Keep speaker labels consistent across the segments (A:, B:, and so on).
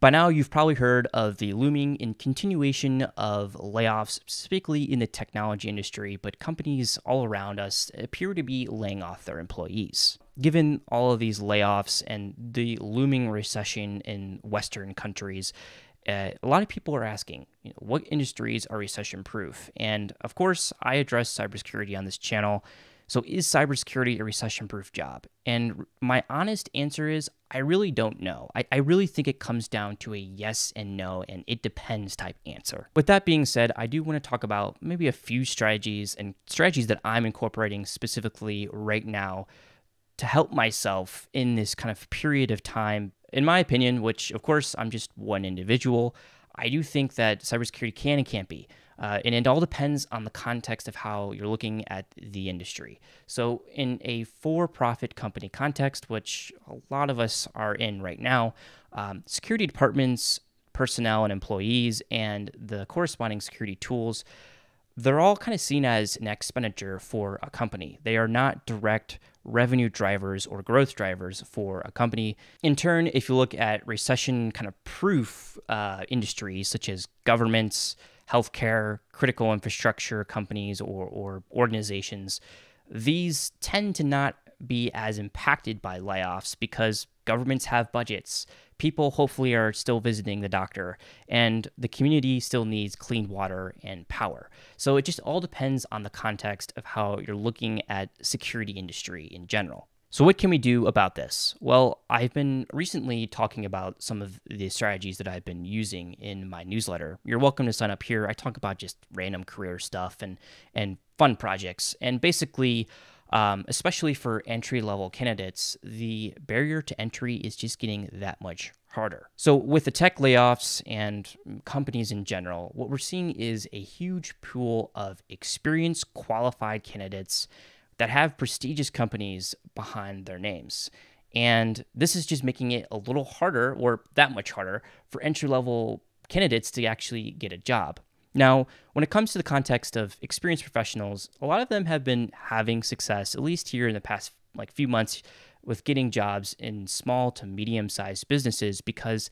A: By now, you've probably heard of the looming and continuation of layoffs, specifically in the technology industry, but companies all around us appear to be laying off their employees. Given all of these layoffs and the looming recession in Western countries, uh, a lot of people are asking, you know, what industries are recession proof? And of course, I address cybersecurity on this channel. So, is cybersecurity a recession proof job? And my honest answer is I really don't know. I, I, really think it comes down to a yes and no, and it depends type answer. With that being said, I do want to talk about maybe a few strategies and strategies that I'm incorporating specifically right now to help myself in this kind of period of time. In my opinion, which of course I'm just one individual, I do think that cybersecurity can and can't be uh, and it all depends on the context of how you're looking at the industry. So, in a for profit company context, which a lot of us are in right now, um, security departments, personnel, and employees, and the corresponding security tools, they're all kind of seen as an expenditure for a company. They are not direct revenue drivers or growth drivers for a company. In turn, if you look at recession kind of proof uh, industries such as governments, healthcare, critical infrastructure companies, or, or organizations, these tend to not be as impacted by layoffs because governments have budgets. People hopefully are still visiting the doctor, and the community still needs clean water and power. So it just all depends on the context of how you're looking at security industry in general. So, what can we do about this? Well, I've been recently talking about some of the strategies that I've been using in my newsletter. You're welcome to sign up here. I talk about just random career stuff and and fun projects, and basically, um, especially for entry level candidates, the barrier to entry is just getting that much harder. So, with the tech layoffs and companies in general, what we're seeing is a huge pool of experienced, qualified candidates that have prestigious companies behind their names. And this is just making it a little harder, or that much harder, for entry level candidates to actually get a job. Now, when it comes to the context of experienced professionals, a lot of them have been having success, at least here in the past like few months, with getting jobs in small to medium sized businesses because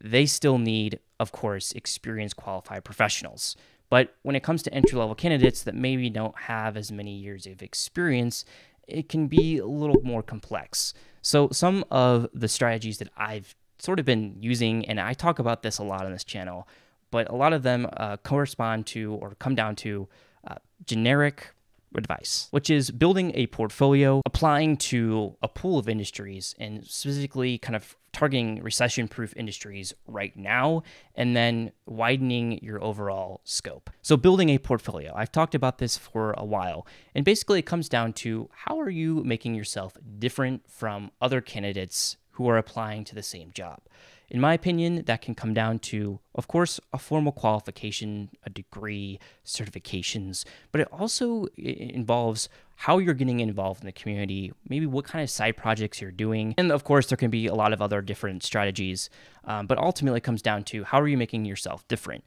A: they still need, of course, experienced qualified professionals. But when it comes to entry level candidates that maybe don't have as many years of experience, it can be a little more complex. So, some of the strategies that I've sort of been using, and I talk about this a lot on this channel, but a lot of them uh, correspond to or come down to uh, generic advice, which is building a portfolio, applying to a pool of industries, and specifically kind of targeting recession proof industries right now, and then widening your overall scope. So, building a portfolio. I've talked about this for a while, and basically it comes down to how are you making yourself different from other candidates who are applying to the same job? In my opinion, that can come down to, of course, a formal qualification, a degree, certifications, but it also involves how you're getting involved in the community, maybe what kind of side projects you're doing. And of course, there can be a lot of other different strategies, um, but ultimately it comes down to how are you making yourself different?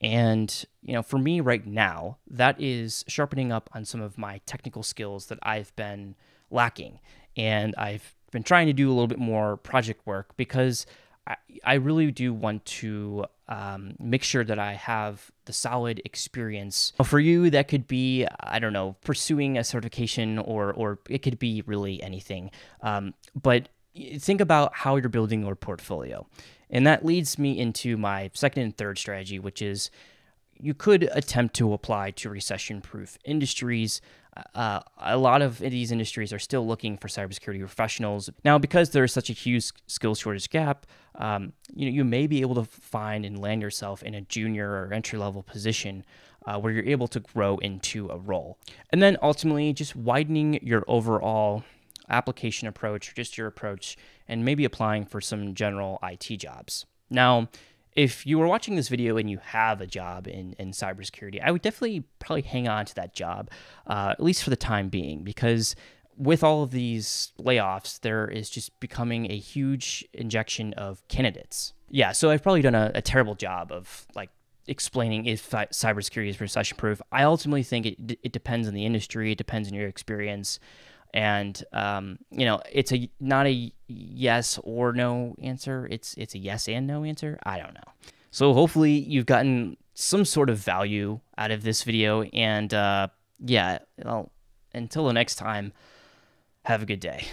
A: And, you know, for me right now, that is sharpening up on some of my technical skills that I've been lacking. And I've been trying to do a little bit more project work because I, really do want to um, make sure that I have the solid experience. For you, that could be, I don't know, pursuing a certification or, or it could be really anything. Um, but think about how you're building your portfolio. And that leads me into my second and third strategy, which is you could attempt to apply to recession proof industries. Uh, a lot of these industries are still looking for cybersecurity professionals. Now, because there's such a huge skill shortage gap, um, you know, you may be able to find and land yourself in a junior or entry level position uh, where you're able to grow into a role. And then ultimately, just widening your overall application approach, just your approach, and maybe applying for some general IT jobs. Now, if you were watching this video and you have a job in, in cybersecurity, I would definitely probably hang on to that job, uh, at least for the time being, because with all of these layoffs, there is just becoming a huge injection of candidates. Yeah, so I've probably done a, a terrible job of like explaining if cybersecurity is recession proof. I ultimately think it, it depends on the industry, it depends on your experience. And um, you know it's a not a yes or no answer. It's it's a yes and no answer. I don't know. So hopefully you've gotten some sort of value out of this video, and uh, yeah, well, until the next time, have a good day.